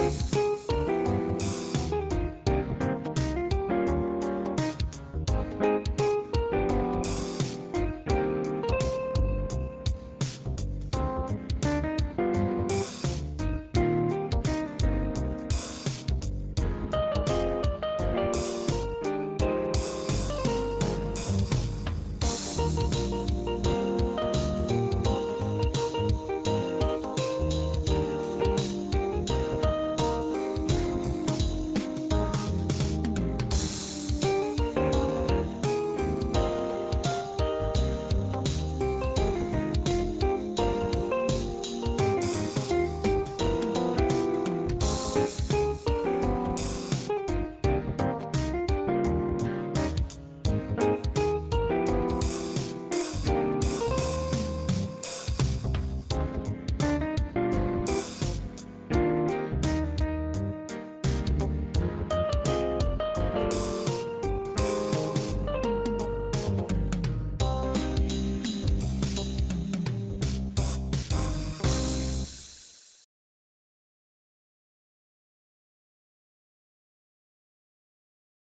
Música